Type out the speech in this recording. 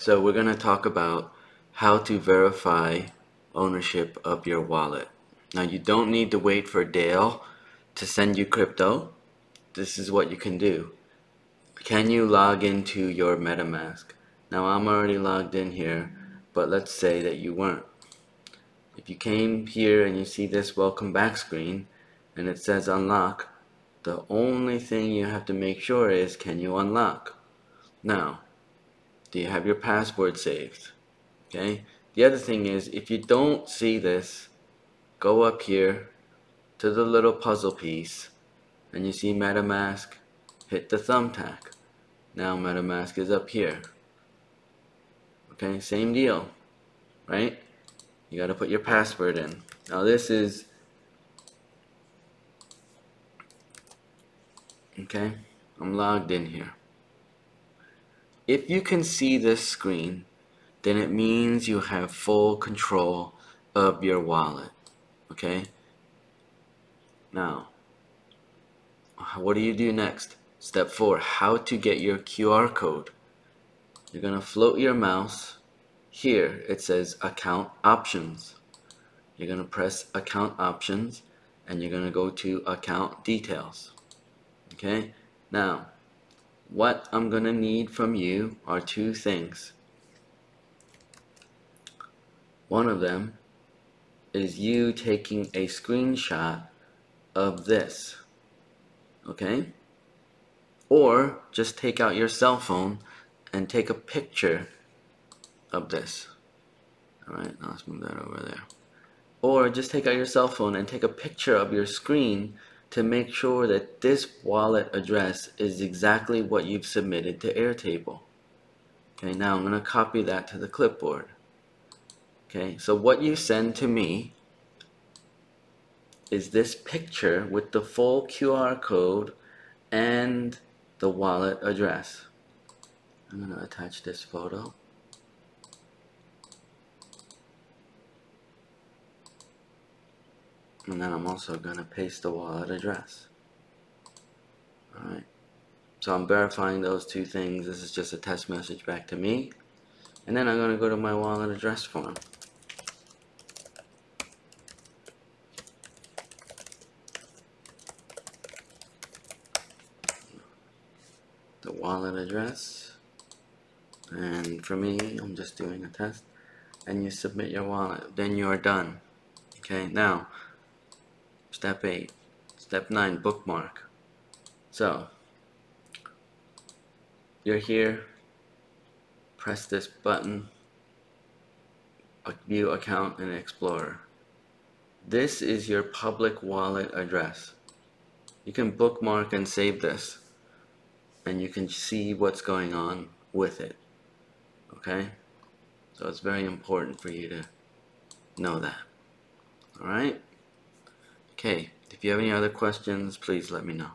So we're going to talk about how to verify ownership of your wallet. Now you don't need to wait for Dale to send you crypto. This is what you can do. Can you log into your MetaMask? Now I'm already logged in here, but let's say that you weren't. If you came here and you see this welcome back screen and it says unlock, the only thing you have to make sure is can you unlock? Now, do you have your password saved? Okay. The other thing is if you don't see this, go up here to the little puzzle piece and you see MetaMask, hit the thumbtack. Now MetaMask is up here. Okay, same deal, right? You got to put your password in. Now this is okay. I'm logged in here. If you can see this screen, then it means you have full control of your wallet. Okay? Now, what do you do next? Step 4, how to get your QR code. You're going to float your mouse. Here it says account options. You're going to press account options and you're going to go to account details. Okay? Now, what I'm going to need from you are two things. One of them is you taking a screenshot of this. Okay? Or just take out your cell phone and take a picture of this. Alright, now let's move that over there. Or just take out your cell phone and take a picture of your screen to make sure that this wallet address is exactly what you've submitted to Airtable. Okay, now I'm going to copy that to the clipboard. Okay, so what you send to me is this picture with the full QR code and the wallet address. I'm going to attach this photo. And then I'm also going to paste the wallet address. Alright, so I'm verifying those two things. This is just a test message back to me. And then I'm going to go to my wallet address form. The wallet address. And for me, I'm just doing a test. And you submit your wallet. Then you are done. Okay, now Step 8. Step 9, bookmark. So, you're here, press this button, view account in Explorer. This is your public wallet address. You can bookmark and save this and you can see what's going on with it. Okay? So it's very important for you to know that. Alright? Okay, if you have any other questions, please let me know.